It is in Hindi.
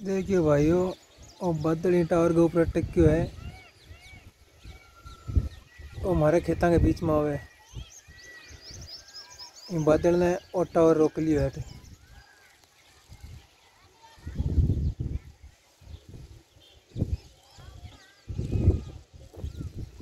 देखियो भाइयों, और बदली टावर के ऊपर टिक्यो है। ओ हमारे खेता के बीच में आवे। बादल ने और टावर रोक लियो है।